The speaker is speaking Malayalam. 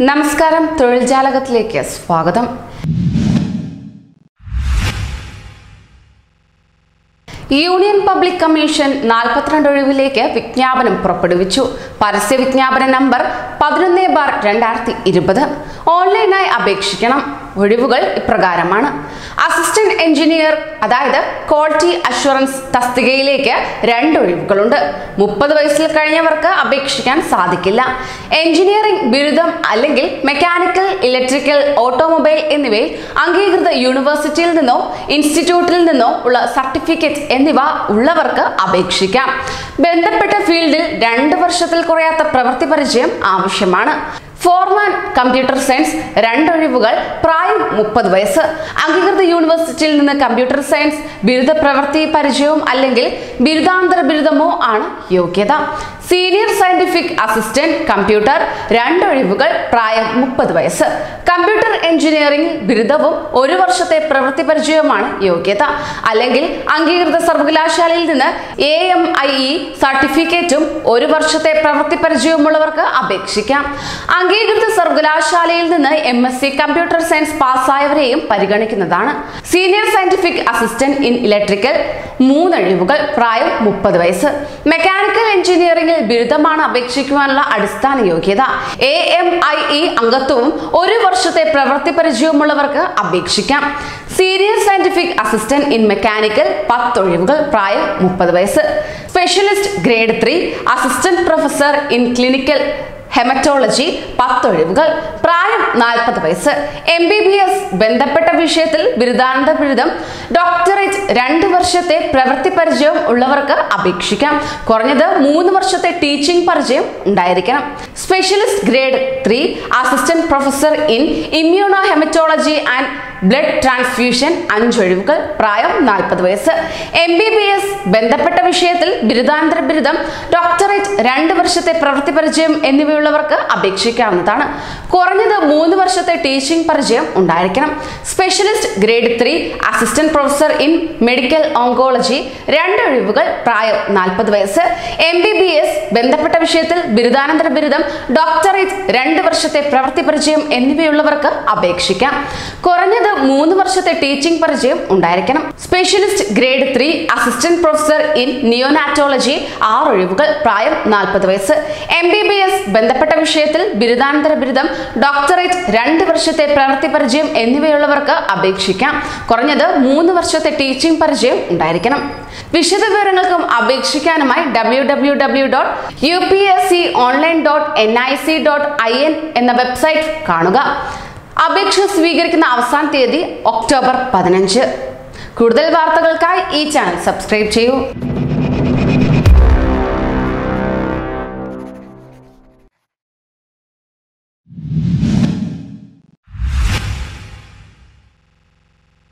നമസ്കാരം. തൊഴിൽ ജാലകത്തിലേക്ക് സ്വാഗതം. യൂണിയൻ പബ്ലിക് കമ്മീഷൻ നാൽപ്പത്തിരണ്ട് ഒഴിവിലേക്ക് വിജ്ഞാപനം പുറപ്പെടുവിച്ചു. പരസ്യ വിജ്ഞാപന നമ്പർ പതിനൊന്ന് ബാർ രണ്ടായിരത്തി ഇരുപത്. ഓൺലൈനായി അപേക്ഷിക്കണം. ഒഴിവുകൾ ഇപ്രകാരമാണ്. അസിസ്റ്റന്റ് എഞ്ചിനീയർ അതായത് ക്വാളിറ്റി അഷുറൻസ് തസ്തികയിലേക്ക് രണ്ട് ഒഴിവുകളുണ്ട്. മുപ്പത് വയസ്സിൽ കഴിഞ്ഞവർക്ക് അപേക്ഷിക്കാൻ സാധിക്കില്ല. എഞ്ചിനീയറിംഗ് ബിരുദം അല്ലെങ്കിൽ മെക്കാനിക്കൽ ഇലക്ട്രിക്കൽ ഓട്ടോമൊബൈൽ എന്നിവയിൽ അംഗീകൃത യൂണിവേഴ്സിറ്റിയിൽ നിന്നോ ഇൻസ്റ്റിറ്റ്യൂട്ടിൽ നിന്നോ ഉള്ള സർട്ടിഫിക്കറ്റ് എന്നിവ ഉള്ളവർക്ക് അപേക്ഷിക്കാം. ബന്ധപ്പെട്ട ഫീൽഡിൽ രണ്ട് വർഷത്തിൽ കുറയാത്ത പ്രവൃത്തി പരിചയം ആവശ്യമാണ്. ഫോർമാൻ കമ്പ്യൂട്ടർ സയൻസ് രണ്ടൊഴിവുകൾ പ്രായം മുപ്പത് വയസ്സ്. അംഗീകൃത യൂണിവേഴ്സിറ്റിയിൽ നിന്ന് കമ്പ്യൂട്ടർ സയൻസ് ബിരുദ പ്രവൃത്തി പരിചയവും അല്ലെങ്കിൽ ബിരുദാന്തര ബിരുദമോ ആണ് യോഗ്യത. സീനിയർ സയന്റിഫിക് അസിസ്റ്റന്റ് കമ്പ്യൂട്ടർ രണ്ടൊഴിവുകൾ പ്രായം മുപ്പത് വയസ്സ്. കമ്പ്യൂട്ടർ എഞ്ചിനീയറിംഗ് ബിരുദവും ഒരു വർഷത്തെ പ്രവൃത്തി പരിചയവുമാണ് യോഗ്യത. അല്ലെങ്കിൽ അംഗീകൃത സർവകലാശാലയിൽ നിന്ന് എ എം ഐ സർട്ടിഫിക്കറ്റും ഒരു വർഷത്തെ പ്രവൃത്തി പരിചയവുമുള്ളവർക്ക് അപേക്ഷിക്കാം. അംഗീകൃത സർവകലാശാലയിൽ നിന്ന് M S C computer science പാസ്സായവരെയും പരിഗണിക്കുന്നതാണ്. Senior scientific assistant in electrical മൂന്നഴിവുകൾ പ്രായം മുപ്പത് വയസ്സ്. മെക്കാനിക്കൽ എഞ്ചിനീയറിംഗിൽ ബിരുദമാണ് അപേക്ഷിക്കുവാനുള്ള അടിസ്ഥാന യോഗ്യത. എ എം ഐ ഇ അംഗത്വവും ഒരു വർഷത്തെ പ്രവൃത്തി പരിചയമുള്ളവർക്ക് അപേക്ഷിക്കാം. Senior scientific assistant in mechanical പത്തൊഴിവുകൾ പ്രായം മുപ്പത് വയസ്സ്. Specialist grade three assistant professor in clinical haematology പത്തൊഴിവുകൾ പ്രായം നാൽപ്പത് വയസ്സ് എം ബി ബി എസ് ബന്ധപ്പെട്ട വിഷയത്തിൽ ബിരുദാനന്ത ബിരുദം ഡോക്ടറേറ്റ് രണ്ട് വർഷത്തെ പ്രവൃത്തി പരിചയം ഉള്ളവർക്ക് അപേക്ഷിക്കാം. കുറഞ്ഞത് മൂന്ന് വർഷത്തെ ടീച്ചിങ് പരിചയം ഉണ്ടായിരിക്കണം. Specialist grade three assistant professor in immunohaematology and blood transfusion അഞ്ചൊഴിവുകൾ പ്രായം നാൽപ്പത് വയസ്സ്. എം ബി ബി എസ് ബന്ധപ്പെട്ട വിഷയത്തിൽ ബിരുദാനന്തര ബിരുദം ഡോക്ടറേറ്റ് രണ്ട് വർഷത്തെ പ്രവൃത്തി പരിചയം എന്നിവയുള്ളവർക്ക് അപേക്ഷിക്കാവുന്നതാണ്. കുറഞ്ഞത് മൂന്ന് വർഷത്തെ ടീച്ചിംഗ് പരിചയം ഉണ്ടായിരിക്കണം. Specialist grade three assistant professor in medical oncology രണ്ട് ഒഴിവുകൾ പ്രായം നാൽപ്പത് വയസ്സ്. എം ബി ബി എസ് ബന്ധപ്പെട്ട വിഷയത്തിൽ ബിരുദാനന്തര ബിരുദം ഡോക്ടറേറ്റ് രണ്ട് വർഷത്തെ പ്രവൃത്തി പരിചയം എന്നിവയുള്ളവർക്ക് അപേക്ഷിക്കാം. കുറഞ്ഞത് മൂന്ന് വർഷത്തെ ടീച്ചിംഗ് പരിചയം ഉണ്ടായിരിക്കണം. Specialist grade three assistant professor in neonatology ആറ് ഒഴിവുകൾ പ്രായം നാൽപ്പത് വയസ്സ്. എം ബി ബി എസ് ബന്ധപ്പെട്ട വിഷയത്തിൽ ബിരുദാനന്തര ബിരുദം ഡോക്ടറേറ്റ് രണ്ട് വർഷത്തെ പ്രവൃത്തി പരിചയം എന്നിവയുള്ളവർക്ക് അപേക്ഷിക്കാം. കുറഞ്ഞത് മൂന്ന് വർഷത്തെ ടീച്ചിംഗ് പരിചയം ഉണ്ടായിരിക്കണം. വിശദ വിവരങ്ങൾക്കും അപേക്ഷിക്കാനുമായി W W W dot U P S C online dot N I C dot I N എന്ന വെബ്സൈറ്റ് കാണുക. അപേക്ഷ സ്വീകരിക്കുന്ന അവസാന തീയതി ഒക്ടോബർ പതിനഞ്ച്. കൂടുതൽ വാർത്തകൾക്കായി ഈ ചാനൽ സബ്സ്ക്രൈബ് ചെയ്യൂ.